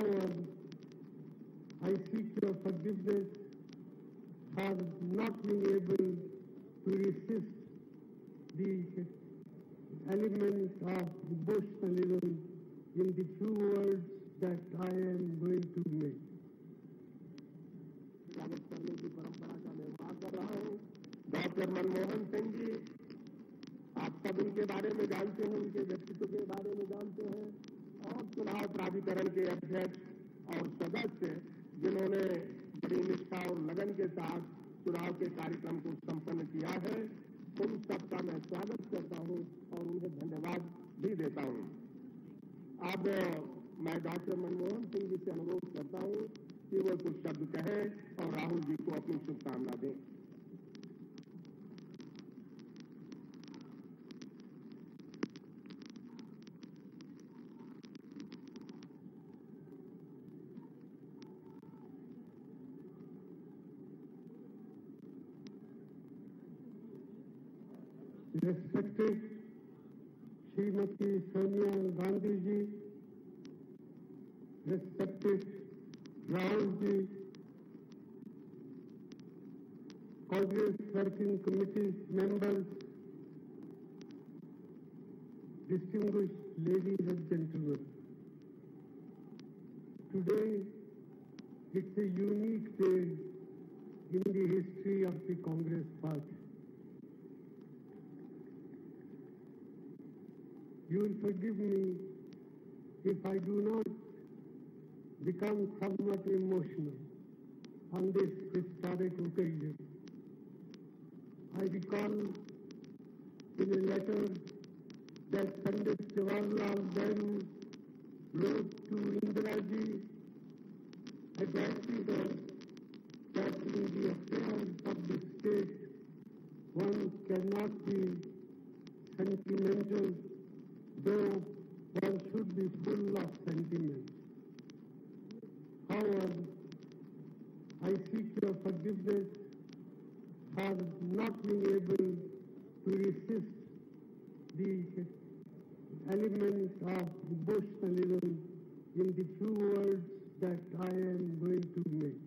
However, I seek your forgiveness for not being able to resist the element of emotionalism in the few words that I am going to make. स्वागत करने की परंपरा का निर्वाह कर रहा हूँ डॉक्टर मनमोहन सिंह जी आप सब उनके बारे में जानते हैं उनके व्यक्तित्व के बारे में जानते हैं और चुनाव प्राधिकरण के अध्यक्ष और सदस्य जिन्होंने बड़ी निष्ठा और लगन के साथ चुनाव के कार्यक्रम को संपन्न किया है, उन सबका मैं स्वागत करता हूँ और उन्हें धन्यवाद भी देता हूँ। अब मैं डॉक्टर मनमोहन सिंह जी से अनुरोध करता हूँ कि वो कुछ शब्द कहें और राहुल जी को अपनी शुभकामना दें। Respected Srimati Sonia Gandhi ji, respected Rahul ji, Congress Working Committee members, distinguished ladies and gentlemen. Today, it's a unique day in the history of the Congress Party. You will forgive me if I do not become somewhat emotional on this historic occasion. I recall in a letter that Pandit Jawaharlal Nehru wrote to Indira Ji, advising her that in the affairs of the state one cannot be sentimental though one should be full of sentiment. However, I seek your forgiveness for not being able to resist the element of emotionalism in the few words that I am going to make.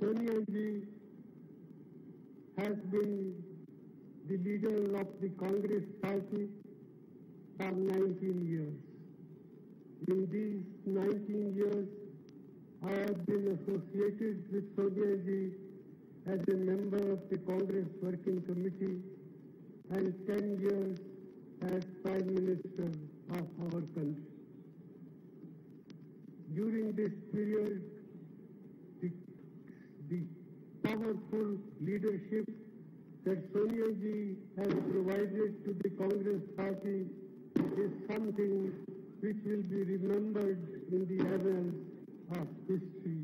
Sonia ji has been the leader of the Congress party for 19 years. In these 19 years, I have been associated with Sonia as a member of the Congress Working Committee and 10 years as Prime Minister of our country. During this period, the, the powerful leadership that Sonia ji has provided to the Congress party is something which will be remembered in the annals of history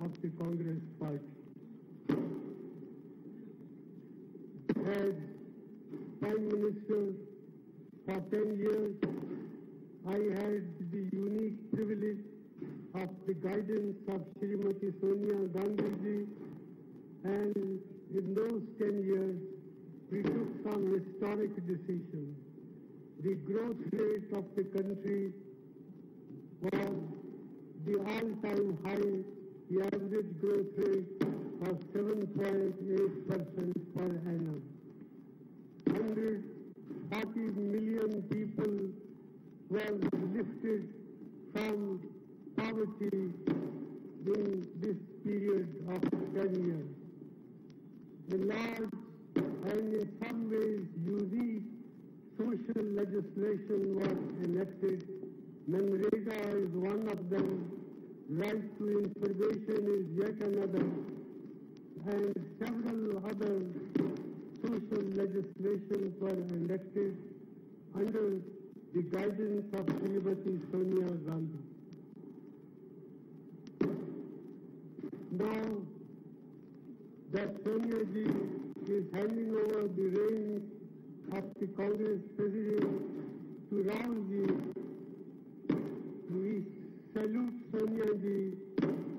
of the Congress party. As Prime Minister for 10 years, I had the unique privilege of the guidance of Srimati Sonia Gandhi and in those 10 years, we took some historic decisions. The growth rate of the country was the all-time high. The average growth rate was 7.8% per annum. 140 million people were lifted from poverty in this period of 10 years the large and in some ways unique social legislation was enacted. Manrega is one of them. Right to information is yet another. And several other social legislations were enacted under the guidance of Srimati Sonia Gandhi. Now, that Sonia is handing over the reins of the Congress President to Rahul ji. We salute Sonia ji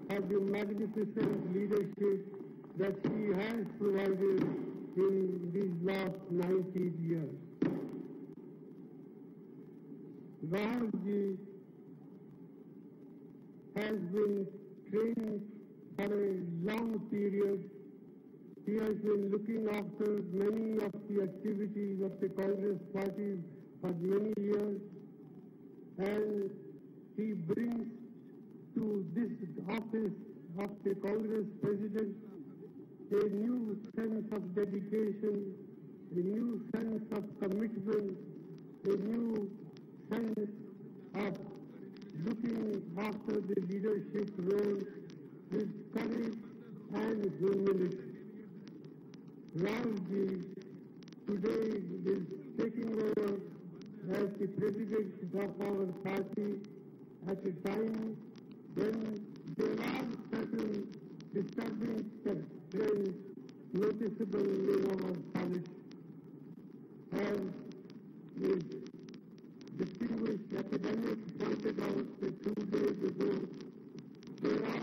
for the magnificent leadership that she has provided in these last 90 years. Rahul ji has been trained for a long period. He has been looking after many of the activities of the Congress party for many years and he brings to this office of the Congress President a new sense of dedication, a new sense of commitment, a new sense of looking after the leadership role with courage and humility. Rahulji today is taking over as the president of our party at a time when there are certain disturbing trends noticeable in our politics. And the distinguished academic pointed out a few days ago, there are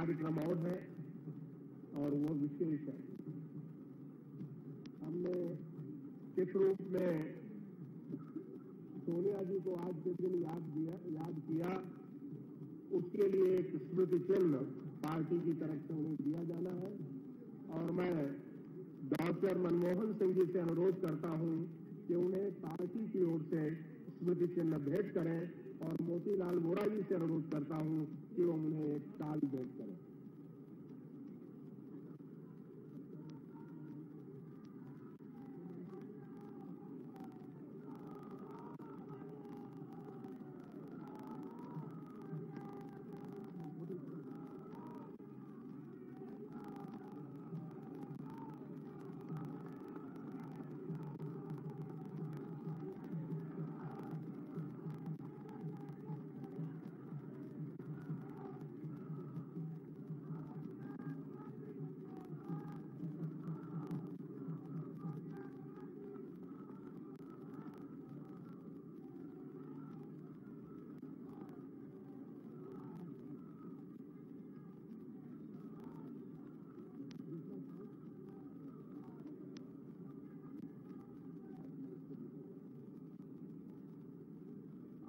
कार्यक्रम और है और वो विशेष है। हमने किस रूप में सोनिया जी को आज के दिन याद दिया, याद किया, उसके लिए एक स्मृति चिन्ह पार्टी की तरफ़ से उन्हें दिया जाना है। और मैं डॉक्टर मनमोहन सिंह जी से अनुरोध करता हूँ कि उन्हें पार्टी की ओर से स्मृति चिन्ह भेंट करें। और मोतीलाल वोरा जी से अनुरोध करता हूँ कि वो उन्हें एक ताल भेंट करें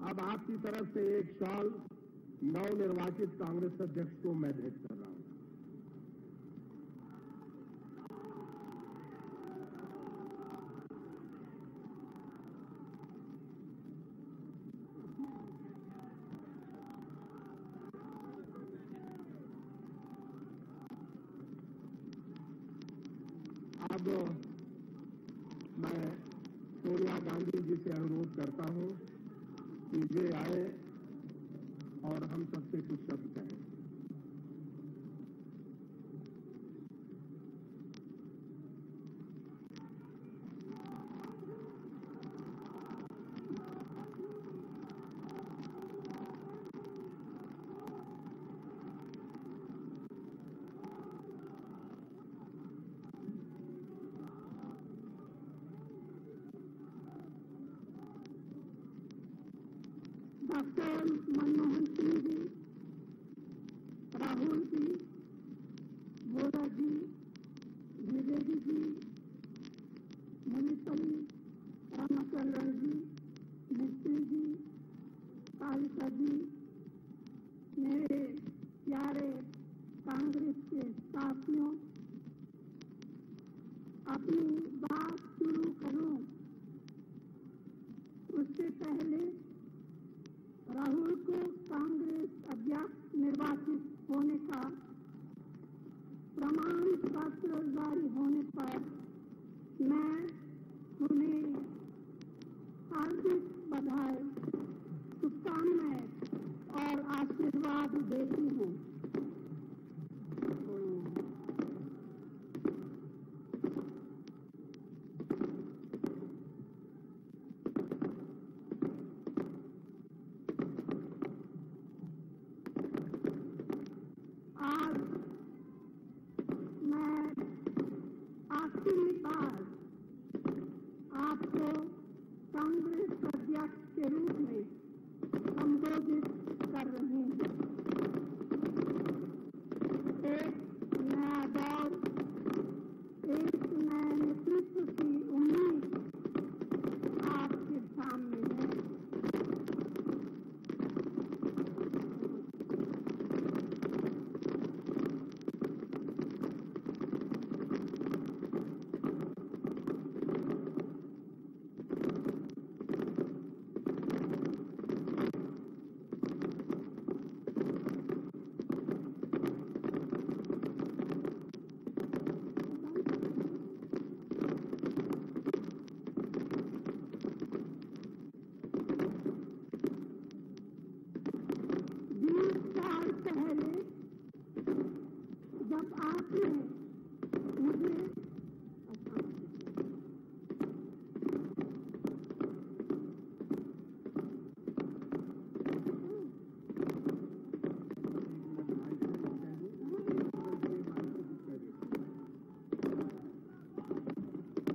अब आपकी तरफ़ से एक साल नवनिर्वाचित कांग्रेस अध्यक्ष को मैं भेंट कर रहा हूँ। अब मैं सोनिया गांधी जी से अनुरोध करता हूँ वे आए और हम सबसे कुछ शब्द कहें।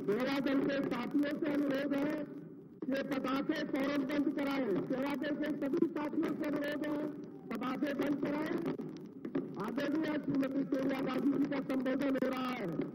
मेरा दल के साथियों से अनुरोध है ये पटाखे फ़ौरन बंद कराएँ। सेवा दल के सभी साथियों से अनुरोध है पटाखे बंद कराएँ। आदरणीय श्रीमती सोनिया गांधी जी का संबोधन हो रहा है।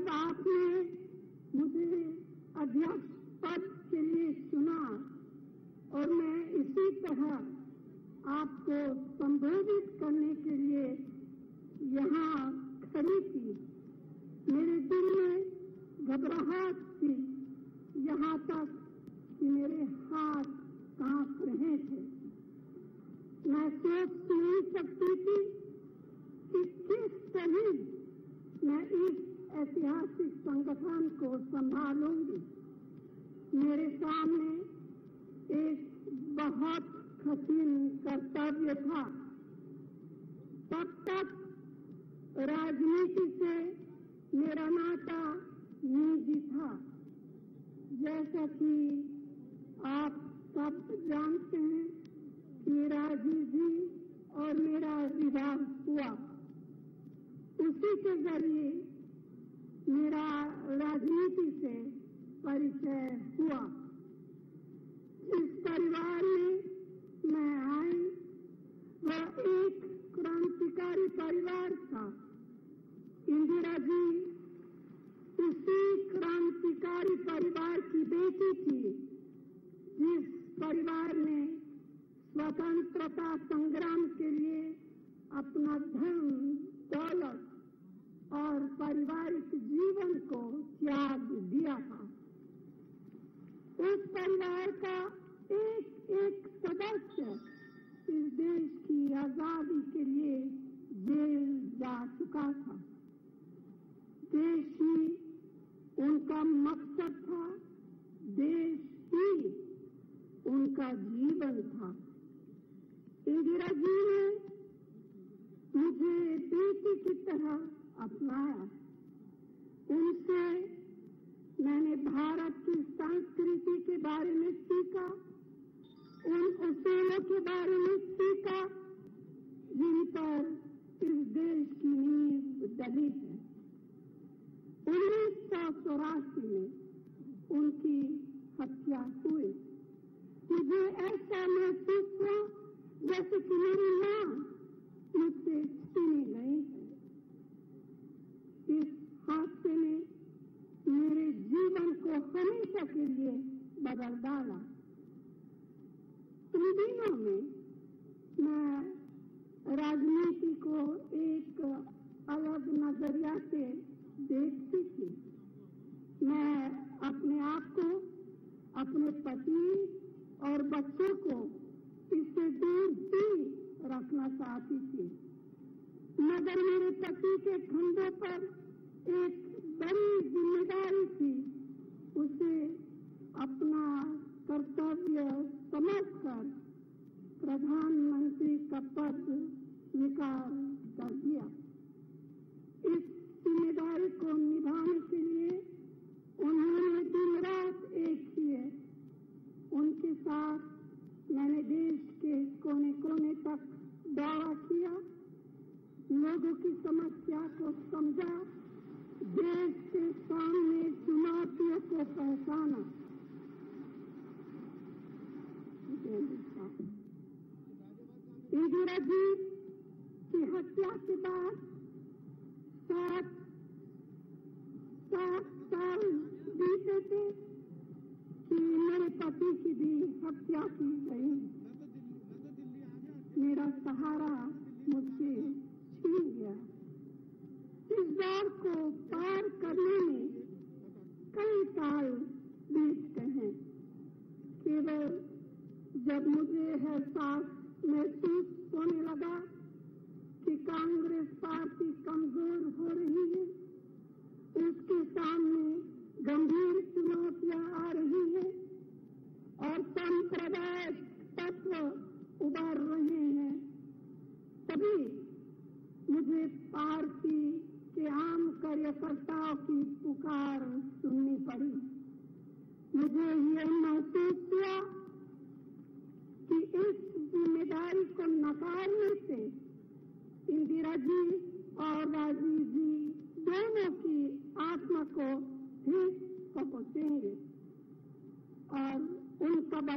जब आपने मुझे अध्यक्ष पद के लिए चुना और मैं इसी तरह आपको संबोधित करने के लिए यहाँ खड़ी थी, मेरे दिल में घबराहट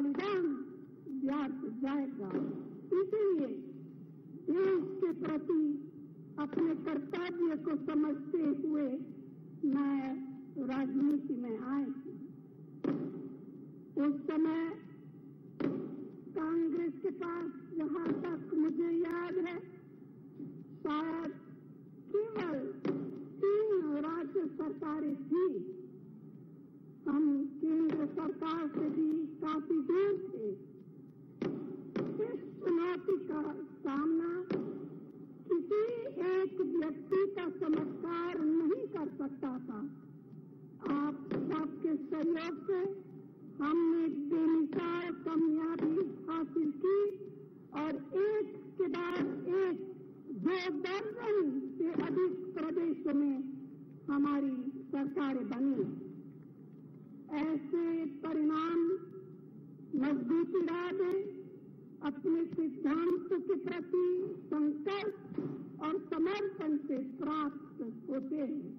अंजाम व्याप्त जाएगा। इसलिए देश के प्रति अपने कर्तव्य को समझते हुए मैं राजनीति में आए थी उस समय कांग्रेस के पास जहाँ तक मुझे याद है, शायद केवल तीन राज्य सरकारें थी। हम केंद्र सरकार से भी काफ़ी दूर थे। इस चुनौती का सामना किसी एक व्यक्ति का चमत्कार नहीं कर सकता था। आप सबके सहयोग से हमने बेमिसाल कामयाबी हासिल की और एक के बाद एक दो दर्जन से अधिक प्रदेशों में हमारी सरकारें बनी। ऐसे परिणाम मज़बूत इरादे अपने सिद्धांत के प्रति संकल्प और समर्पण से प्राप्त होते हैं।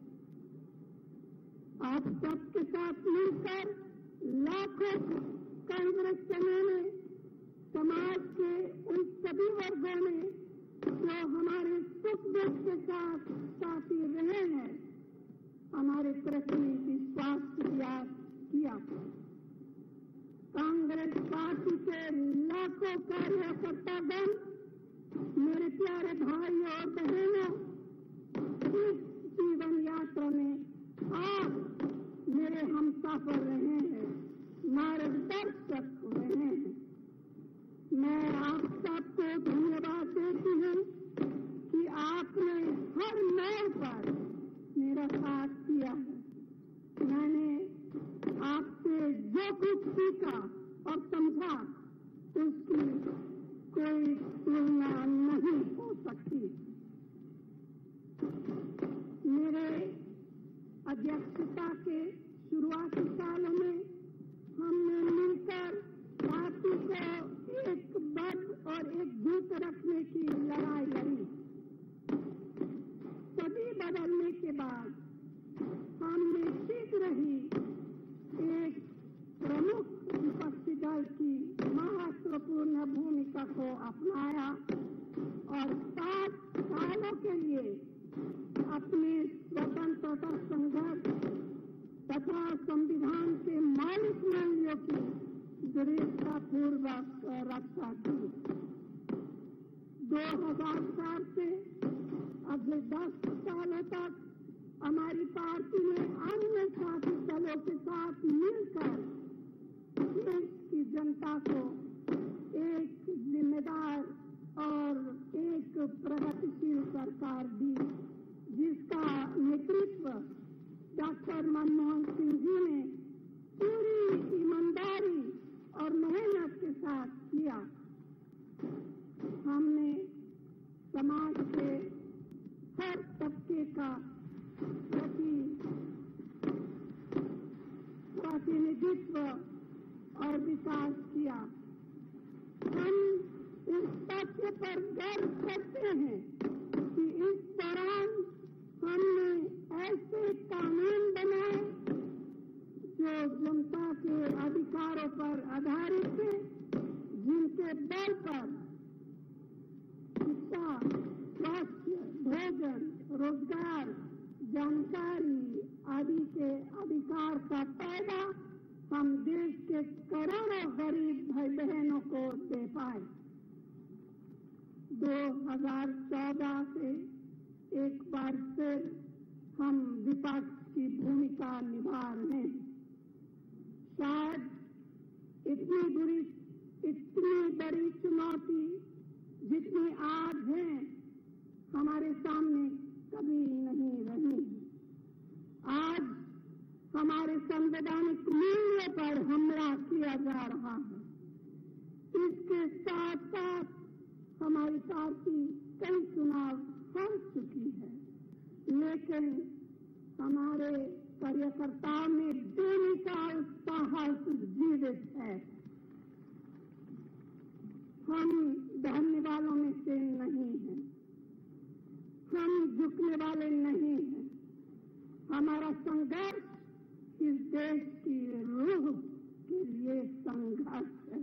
आप सबके साथ मिलकर लाखों कांग्रेस कांग्रेसियों ने समाज के उन सभी वर्गों में जो हमारे सुख दुख के साथ साथी रहे हैं, हमारे प्रति विश्वास किया किया। कांग्रेस पार्टी के लाखों कार्यकर्तागण मेरे प्यारे भाई और बहनों इस जीवन यात्रा में आप मेरे हम सफ़र रहे हैं मार्गदर्शक रहे हैं मैं आप सबको धन्यवाद देती हूँ कि आपने हर मोड़ पर मेरा साथ किया है मैंने आपसे जो कुछ सीखा और समझा उसकी कोई तुलना नहीं हो सकती मेरे अध्यक्षता के शुरुआती सालों में हमने मिलकर पार्टी को एक बद और एकजुट रखने की लड़ाई लड़ी सभी बदलने के बाद हमने शीघ्र ही एक प्रमुख विपक्षी दल की महत्वपूर्ण भूमिका को अपनाया और सात सालों के लिए अपने स्वतंत्रता संघर्ष तथा संविधान के मौलिक मूल्यों की दृढ़ता पूर्वक रक्षा की दो हज़ार चार से अगले दस सालों तक हमारी पार्टी ने अन्य शासित दलों के साथ मिलकर देश की जनता को एक जिम्मेदार और एक प्रगतिशील सरकार दी जिसका नेतृत्व डॉक्टर मनमोहन सिंह जी ने पूरी ईमानदारी और मेहनत के साथ किया। हमने समाज के हर तबके का प्रति प्रतिनिधित्व और विकास किया। हम इस तथ्य पर गर्व करते हैं कि इस दौरान हमने ऐसे कानून बनाए जो जनता के अधिकारों पर आधारित थे जिनके बल पर शिक्षा, स्वास्थ्य, भोजन, रोज़गार, जानकारी आदि के अधिकार का पैदा हम देश के करोड़ों गरीब भाई बहनों को दे पाए। 2014 से एक बार फिर हम विपक्ष की भूमिका निभा रहे हैं। शायद इतनी बुरी, इतनी बड़ी चुनौती जितनी आज है, हमारे सामने कभी नहीं रही। आज हमारे संवैधानिक मूल्य पर हमला किया जा रहा है। इसके साथ साथ हमारी पार्टी कई चुनाव हार चुकी है। लेकिन हमारे कार्यकर्ताओं में बेमिसाल साहस जीवित है। हम डरने वालों में से नहीं हैं। हम झुकने वाले नहीं हैं। हमारा संघर्ष इस देश की रूह के लिए संघर्ष है।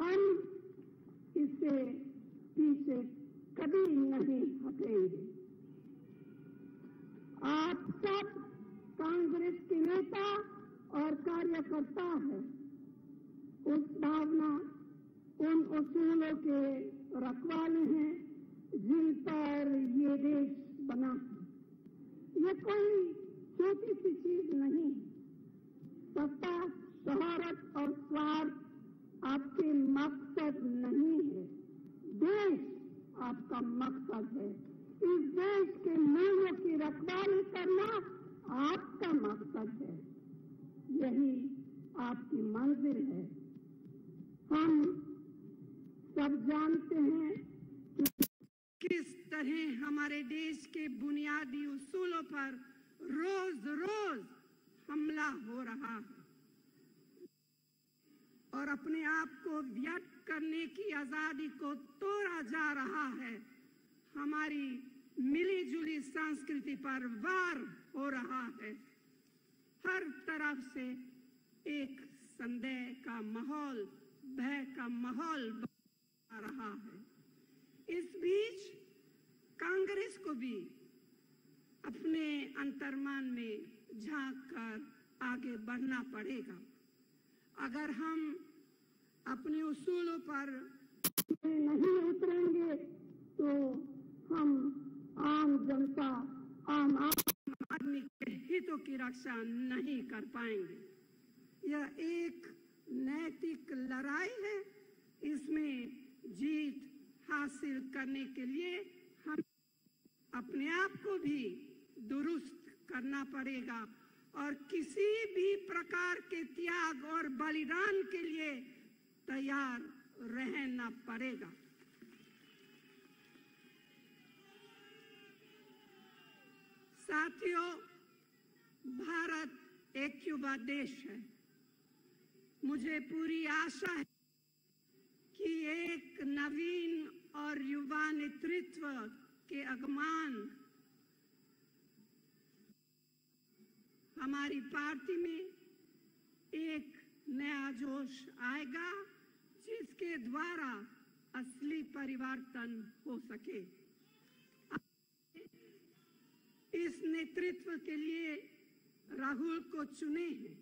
हम इसे पीछे कभी नहीं हटेंगे आप सब कांग्रेस के नेता और कार्यकर्ता हैं। उस भावना, उन उसूलों के रखवाले हैं जिन पर ये देश बना है। ये कोई छोटी सी चीज़ नहीं। सत्ता, शहरत और स्वार्थ आपके मकसद नहीं है। देश आपका मकसद है। इस देश के मूल्यों की रखवाली करना आपका मकसद है। यही आपकी मंजिल है। हम सब जानते हैं कि किस तरह हमारे देश के बुनियादी उसूलों पर रोज रोज हमला हो रहा है और अपने आप को व्यक्त करने की आज़ादी को तोड़ा जा रहा है। हमारी मिली जुली संस्कृति पर वार हो रहा है। हर तरफ़ से एक संदेह का माहौल, भय का माहौल रहा है। इस बीच कांग्रेस को भी अपने अंतर्मान में झाँक कर आगे बढ़ना पड़ेगा। अगर हम अपने उसूलों पर। नहीं उतरेंगे तो हम आम जनता आम आदमी के हितों की रक्षा नहीं कर पाएँगे। यह एक नैतिक लड़ाई है। इसमें जीत हासिल करने के लिए हम अपने आप को भी दुरुस्त करना पड़ेगा और किसी भी प्रकार के त्याग और बलिदान के लिए तैयार रहना पड़ेगा। साथियों, भारत एक युवा देश है। मुझे पूरी आशा है कि एक नवीन और युवा नेतृत्व के अगमान हमारी पार्टी में एक नया जोश आएगा। जिसके द्वारा असली परिवर्तन हो सके। इस नेतृत्व के लिए राहुल को चुने हैं।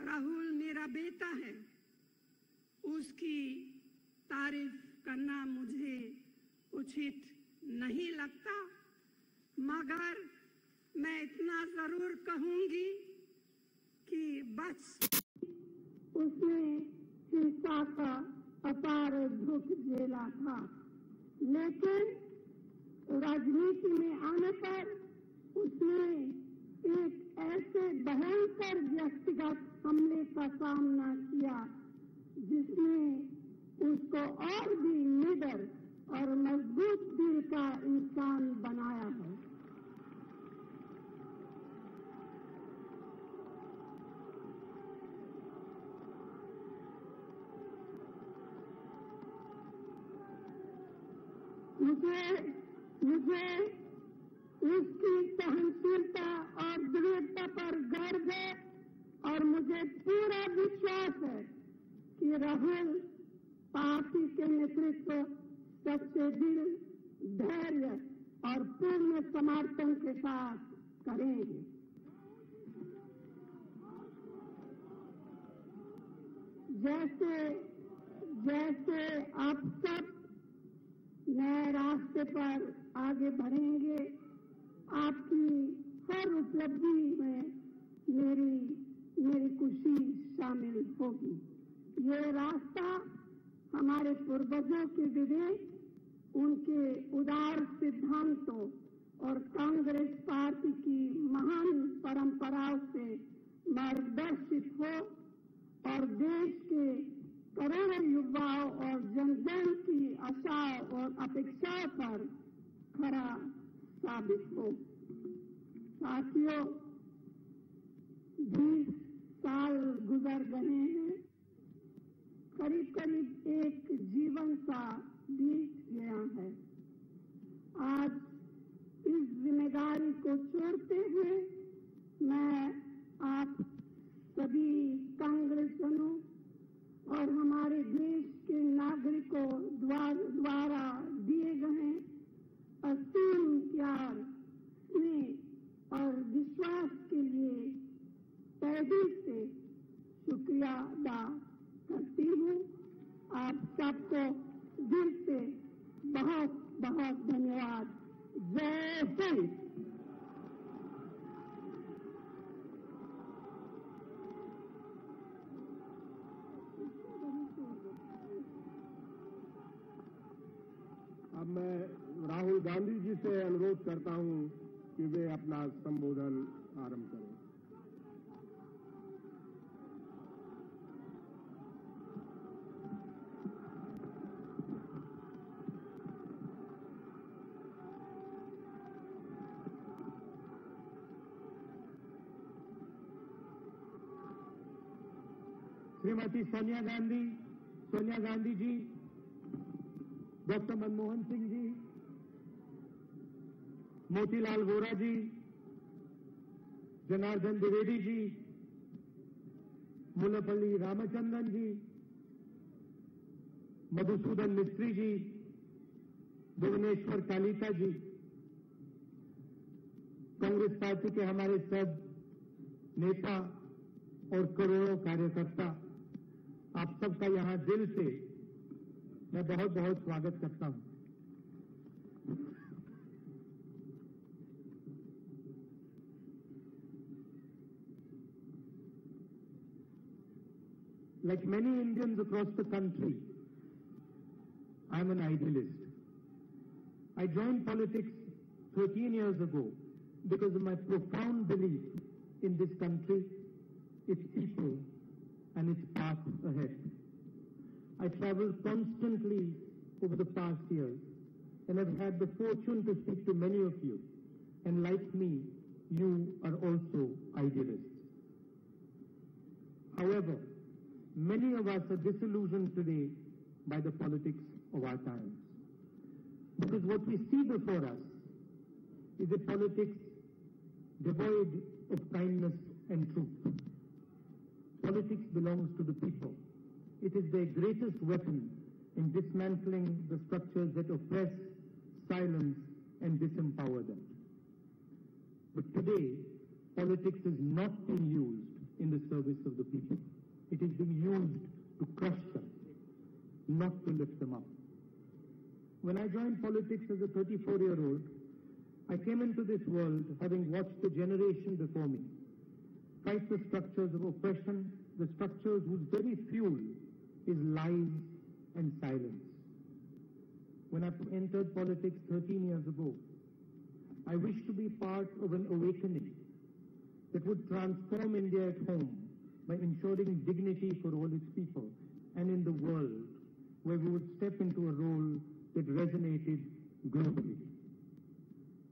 राहुल मेरा बेटा है। उसकी तारीफ़ करना मुझे उचित नहीं लगता, मगर मैं इतना ज़रूर कहूँगी कि बस उसने हिंसा का अपार दुख झेला था। लेकिन राजनीति में आने पर उसने एक ऐसे भयंकर व्यक्तिगत हमले का सामना किया, जिसने उसको और भी निडर और मज़बूत दिल का इंसान बनाया है। मुझे मुझे उसकी सहनशीलता और दृढ़ता पर गर्व है और मुझे पूरा विश्वास है कि राहुल पार्टी के नेतृत्व सच्चे दिल धैर्य और पूर्ण समर्थन के साथ करेंगे। जैसे जैसे आप सब नए रास्ते पर आगे बढ़ेंगे। आपकी हर उपलब्धि में मेरी मेरी खुशी शामिल होगी। ये रास्ता हमारे पूर्वजों के विवेक उनके उदार सिद्धांतों और कांग्रेस पार्टी की महान परंपराओं से मार्गदर्शित हो और देश के करोड़ों युवाओं और जन जन की आशाओं और अपेक्षाओं पर खरा साबित हो। साथियों बीस साल गुजर गए हैं। करीब करीब एक जीवन सा बीत गया है। आज इस ज़िम्मेदारी को छोड़ते हुए मैं आप सभी कांग्रेसनों और हमारे देश के नागरिकों द्वार, द्वारा दिए गए असीम प्यार स्नेह और विश्वास के लिए तहे से शुक्रिया अदा करती हूँ। आप सबको दिल से बहुत बहुत धन्यवाद। जय हिंद। अब मैं राहुल गांधी जी से अनुरोध करता हूँ कि वे अपना संबोधन आरंभ करें। श्रीमती सोनिया गांधी सोनिया गांधी जी डॉक्टर मनमोहन सिंह जी, मोतीलाल वोरा जी, जनार्दन द्विवेदी जी, मुलपल्ली रामचंद्रन जी, मधुसूदन मिस्त्री जी, भुवनेश्वर कालिता जी, कांग्रेस पार्टी के हमारे सब नेता और करोड़ों कार्यकर्ता, आप सबका यहाँ दिल से मैं बहुत बहुत स्वागत करता हूं Like many Indians across the country, I'm an idealist. I joined politics 13 years ago because of my profound belief in this country, its people, and its path ahead. I traveled constantly over the past years and have had the fortune to speak to many of you. And like me, you are also idealists. However, many of us are disillusioned today by the politics of our times. Because what we see before us is a politics devoid of kindness and truth. Politics belongs to the people. It is their greatest weapon in dismantling the structures that oppress, silence, and disempower them. But today, politics is not being used in the service of the people. It is being used to crush them, not to lift them up. When I joined politics as a 34-year-old, I came into this world having watched the generation before me fight the structures of oppression, the structures whose very fuel is lies and silence. When I entered politics 13 years ago, I wished to be part of an awakening that would transform India at home by ensuring dignity for all its people and in the world where we would step into a role that resonated globally.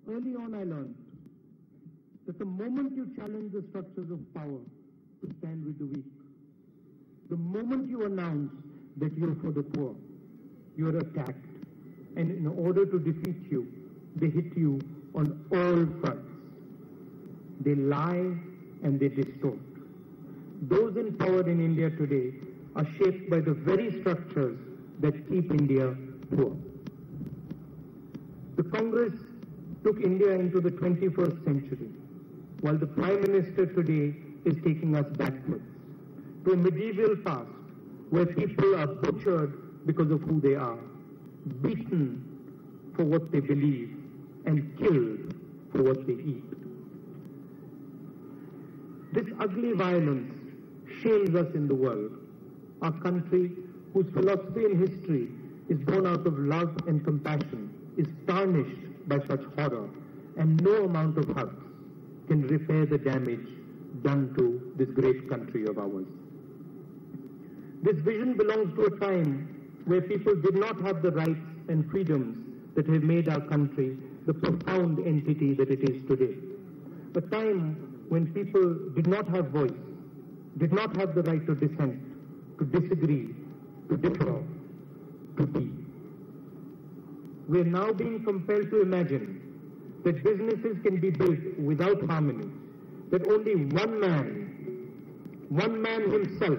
Early on I learned that the moment you challenge the structures of power to stand with the weak, the moment you announce that you're for the poor, you're attacked. And in order to defeat you, they hit you on all fronts. They lie and they distort. Those in power in India today are shaped by the very structures that keep India poor. The Congress took India into the 21st century, while the Prime Minister today is taking us backwards to a medieval past where people are butchered because of who they are, beaten for what they believe, and killed for what they eat. This ugly violence shames us in the world. Our country, whose philosophy and history is born out of love and compassion, is tarnished by such horror, and no amount of hugs can repair the damage done to this great country of ours. This vision belongs to a time where people did not have the rights and freedoms that have made our country the profound entity that it is today. A time when people did not have voice, did not have the right to dissent, to disagree, to differ, to be. We are now being compelled to imagine that businesses can be built without harmony, that only one man, one man himself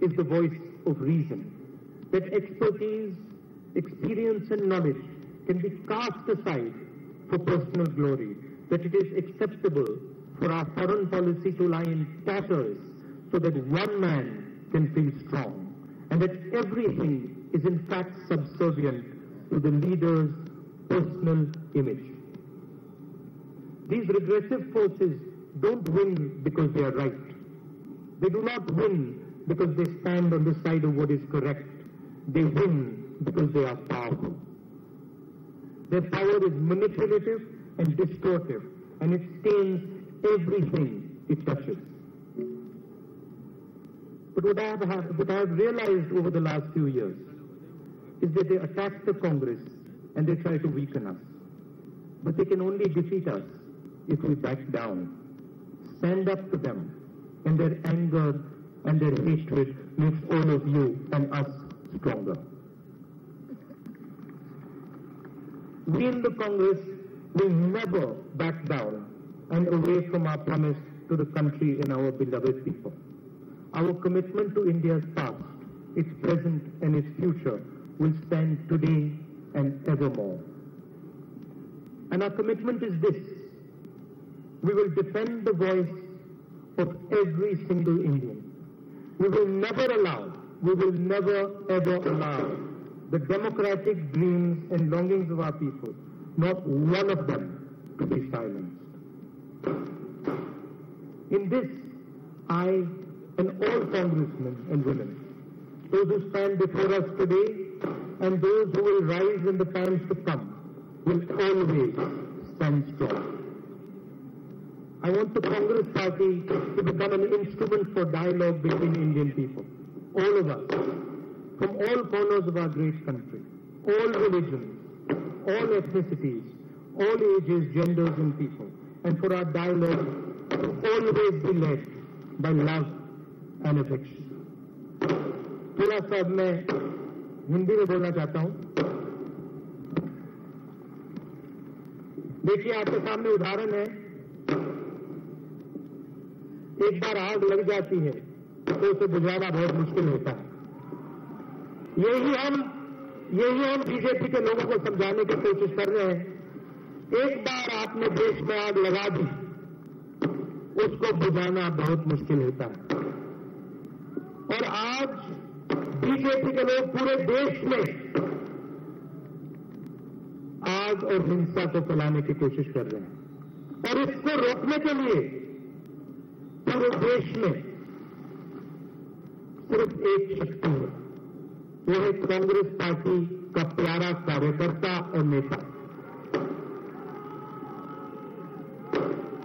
is the voice of reason, that expertise, experience and knowledge can be cast aside for personal glory, that it is acceptable for our foreign policy to lie in tatters so that one man can feel strong, and that everything is in fact subservient to the leader's personal image. These regressive forces don't win because they are right. They do not win because they stand on the side of what is correct. They win because they are powerful. Their power is manipulative and distortive, and it stains everything it touches. But what I have, what I have realized over the last few years is that they attack the Congress and they try to weaken us. But they can only defeat us if we back down, stand up to them, and their anger and their hatred makes all of you and us stronger. We in the Congress will never back down and away from our promise to the country and our beloved people. Our commitment to India's past, its present and its future will stand today and evermore. And our commitment is this. We will defend the voice of every single Indian. We will never allow, we will never ever allow the democratic dreams and longings of our people, not one of them, to be silenced. In this, I and all congressmen and women, those who stand before us today and those who will rise in the times to come, will always stand strong. I want the Congress Party to become an instrument for dialogue between Indian people, all of us, from all corners of our great country, all religions, all ethnicities, all ages, genders, and people, and for our dialogue to always be led by love and affection. थोड़ा सा अब मैं हिंदी में बोलना चाहता हूं देखिए आपके सामने उदाहरण है एक बार आग लग जाती है तो उसे बुझाना बहुत मुश्किल होता है। यही हम यही हम बीजेपी के लोगों को समझाने की कोशिश कर रहे हैं। एक बार आपने देश में आग लगा दी, उसको बुझाना बहुत मुश्किल होता है। और आज बीजेपी के लोग पूरे देश में आग और हिंसा को फैलाने की कोशिश कर रहे हैं। और इसको रोकने के लिए पूरे देश में सिर्फ़ एक शक्ति है। वो है कांग्रेस पार्टी का प्यारा कार्यकर्ता और नेता।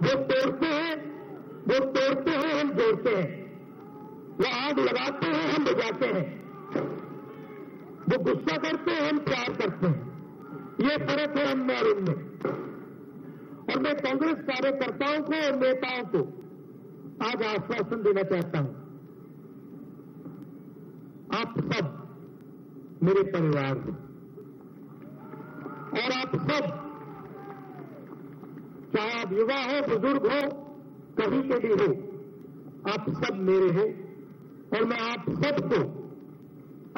वो तोड़ते हैं, वो तोड़ते हैं, हम जोड़ते हैं। वो आग लगाते हैं, हम बुझाते हैं। वो गुस्सा करते हैं, हम प्यार करते हैं। ये फ़र्क है हम और उनमें और मैं कांग्रेस कार्यकर्ताओं को और नेताओं को आज आश्वासन देना चाहता हूँ। आप सब मेरे परिवार हैं। और आप सब, चाहे आप युवा हो, बुज़ुर्ग हो, कहीं के भी हो, आप सब मेरे हो। और मैं आप सबको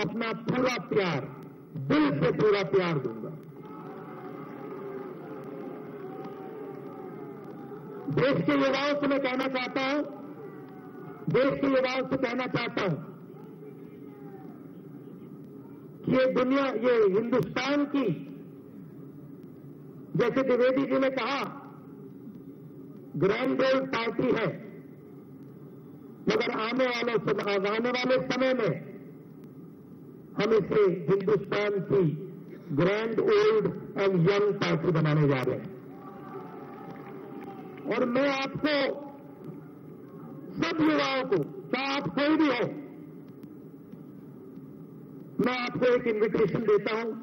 अपना पूरा प्यार, दिल से पूरा प्यार दूँगा। देश के युवाओं से मैं कहना चाहता हूँ देश के युवाओं से कहना चाहता हूँ कि ये दुनिया, ये हिंदुस्तान की, जैसे द्विवेदी जी ने कहा ग्रैंड ओल्ड पार्टी है। मगर आने वाले आने वाले समय में हम इसे हिंदुस्तान की grand old and young party बनाने जा रहे हैं। और मैं आपको सब युवाओं को चाहे आप कोई भी हो। मैं आपको एक इनविटेशन देता हूँ।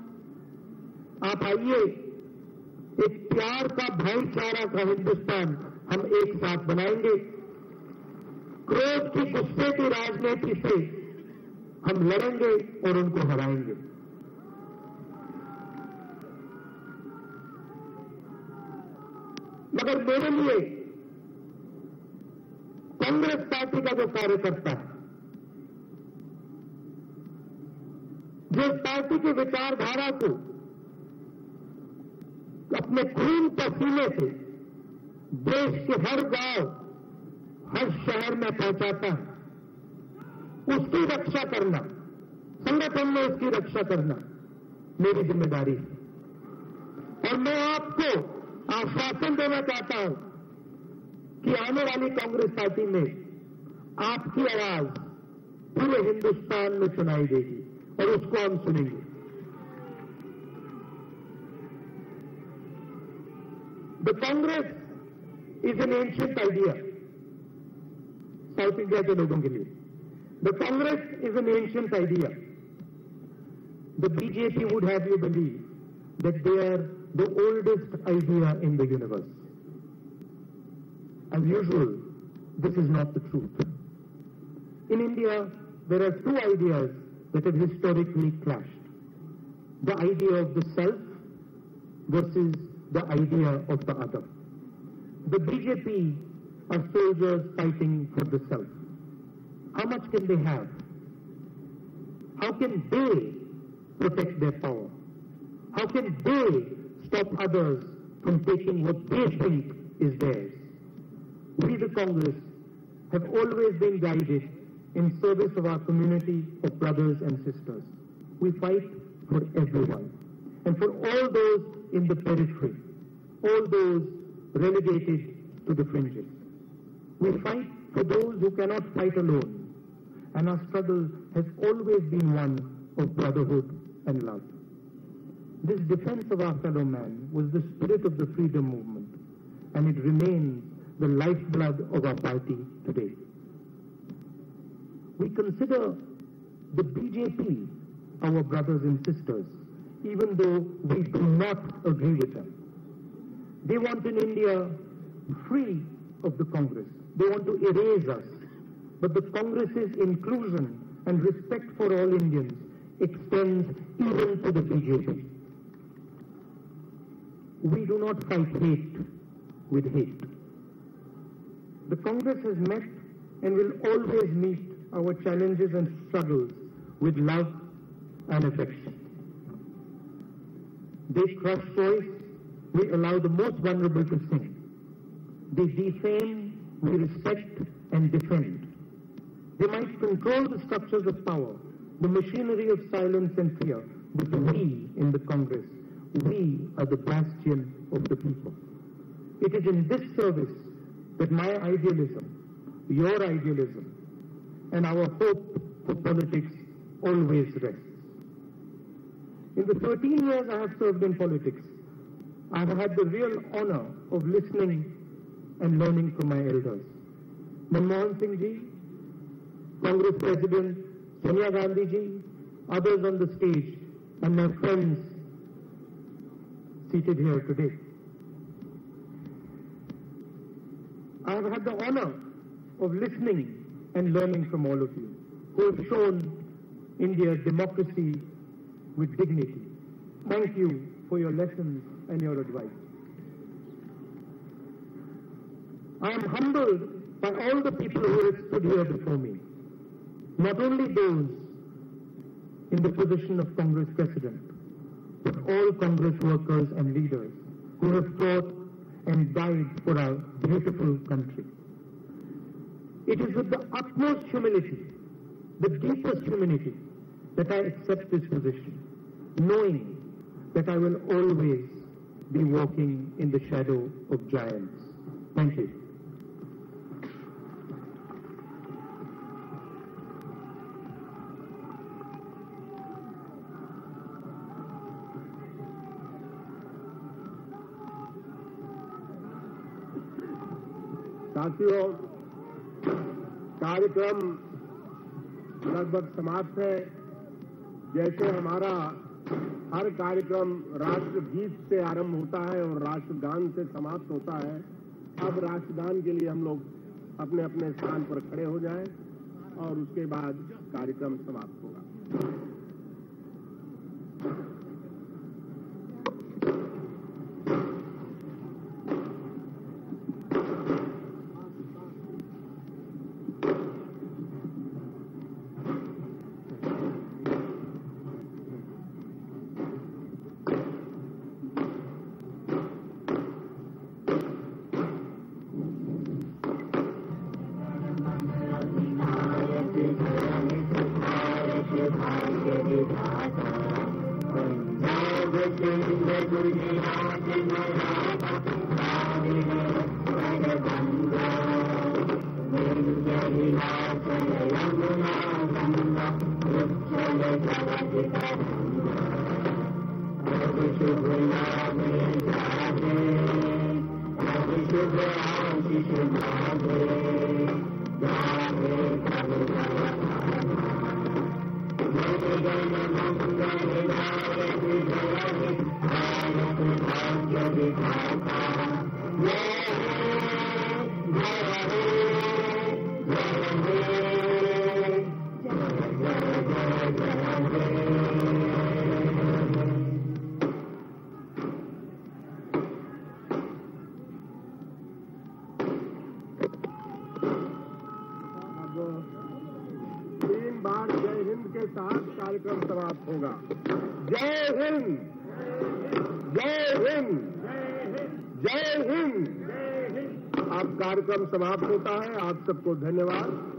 आप आइए। एक प्यार का भाईचारा का हिंदुस्तान हम एक साथ बनाएँगे। क्रोध की गुस्से की राजनीति से हम लड़ेंगे और उनको हराएँगे। मगर मेरे लिए कांग्रेस पार्टी का जो कार्यकर्ता जो पार्टी की विचारधारा को अपने खून पसीने से देश के हर गाँव, हर शहर में पहुंचाता है, उसकी रक्षा करना, संगठन में उसकी रक्षा करना मेरी ज़िम्मेदारी है। और मैं आपको आश्वासन देना चाहता हूँ कि आने वाली कांग्रेस पार्टी में आपकी आवाज़ पूरे हिंदुस्तान में सुनाई देगी और उसको हम सुनेंगे। The Congress is an ancient idea South India के लोगों के लिए। The Congress is an ancient idea the BJP would have you believe that they are the oldest idea in the universe As usual, this is not the truth. In India, there are two ideas that have historically clashed. The idea of the self versus the idea of the other. The BJP are soldiers fighting for the self. How much can they have? How can they protect their power? How can they stop others from taking what they think is theirs? We, the Congress, have always been guided in service of our community of brothers and sisters. We fight for everyone and for all those in the periphery, all those relegated to the fringes. We fight for those who cannot fight alone, and our struggle has always been one of brotherhood and love. This defense of our fellow man was the spirit of the freedom movement, and it remains the lifeblood of our party today. We consider the BJP our brothers and sisters, even though we do not agree with them. They want an India free of the Congress. They want to erase us. But the Congress's inclusion and respect for all Indians extends even to the BJP. We do not fight hate with hate. The Congress has met and will always meet our challenges and struggles with love and affection. They crush voice, we allow the most vulnerable to sing. They defame, we respect and defend. They might control the structures of power, the machinery of silence and fear, but we in the Congress, we are the bastion of the people. It is in this service that my idealism, your idealism, and our hope for politics always rests. In the 13 years I have served in politics, I have had the real honor of listening and learning from my elders. Manmohan Singh ji, Congress President Sonia Gandhi ji, others on the stage, and my friends seated here today. I have had the honor of listening and learning from all of you who have shown India democracy with dignity. Thank you for your lessons and your advice. I am humbled by all the people who have stood here before me, not only those in the position of Congress President, but all Congress workers and leaders who have fought and died for our beautiful country. It is with the utmost humility, the deepest humility, that I accept this position, knowing that I will always be walking in the shadow of giants. Thank you. साथियों, कार्यक्रम लगभग समाप्त है। जैसे हमारा हर कार्यक्रम राष्ट्रगीत से आरंभ होता है और राष्ट्रगान से समाप्त होता है, अब राष्ट्रगान के लिए हम लोग अपने अपने स्थान पर खड़े हो जाएँ और उसके बाद कार्यक्रम समाप्त होगा। समाप्त होता है। आप सबको धन्यवाद।